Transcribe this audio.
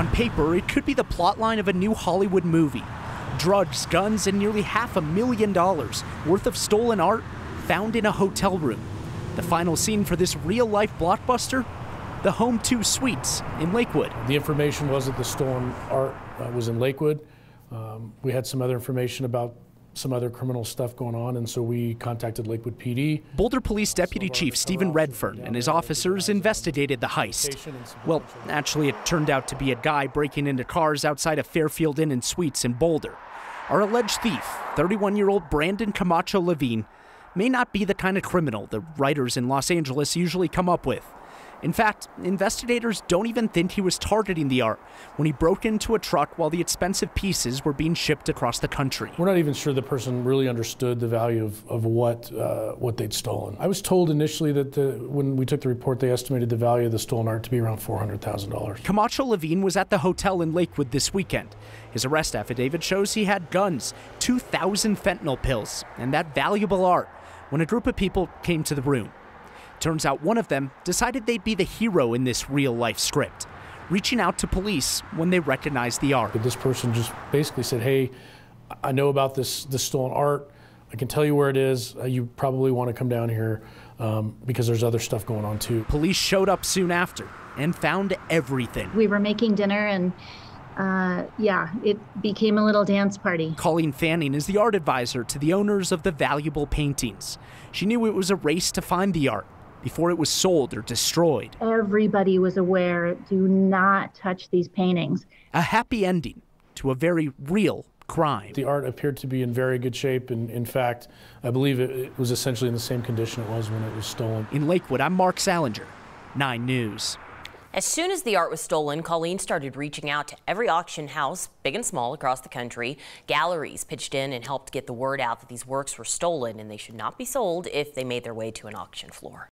On paper, it could be the plotline of a new Hollywood movie. Drugs, guns, and nearly half a million dollars worth of stolen art found in a hotel room. The final scene for this real life blockbuster? The Home 2 Suites in Lakewood. The information was that the stolen art uh, was in Lakewood. Um, we had some other information about some other criminal stuff going on, and so we contacted Lakewood PD. Boulder Police Deputy Chief Stephen Redfern and his officers investigated the heist. Well, actually, it turned out to be a guy breaking into cars outside of Fairfield Inn and Suites in Boulder. Our alleged thief, 31 year old Brandon Camacho Levine, may not be the kind of criminal the writers in Los Angeles usually come up with. In fact, investigators don't even think he was targeting the art when he broke into a truck while the expensive pieces were being shipped across the country. We're not even sure the person really understood the value of, of what uh, what they'd stolen. I was told initially that the, when we took the report, they estimated the value of the stolen art to be around $400,000. Camacho Levine was at the hotel in Lakewood this weekend. His arrest affidavit shows he had guns, 2,000 fentanyl pills, and that valuable art when a group of people came to the room. Turns out one of them decided they'd be the hero in this real life script, reaching out to police when they recognized the art. This person just basically said, Hey, I know about this, this stolen art. I can tell you where it is. Uh, you probably want to come down here um, because there's other stuff going on too. Police showed up soon after and found everything. We were making dinner and uh, yeah, it became a little dance party. Colleen Fanning is the art advisor to the owners of the valuable paintings. She knew it was a race to find the art before it was sold or destroyed. Everybody was aware do not touch these paintings. A happy ending to a very real crime. The art appeared to be in very good shape, and in fact, I believe it, it was essentially in the same condition it was when it was stolen. In Lakewood, I'm Marc Sallinger, 9 News. As soon as the art was stolen, Colleen started reaching out to every auction house, big and small, across the country. Galleries pitched in and helped get the word out that these works were stolen and they should not be sold if they made their way to an auction floor.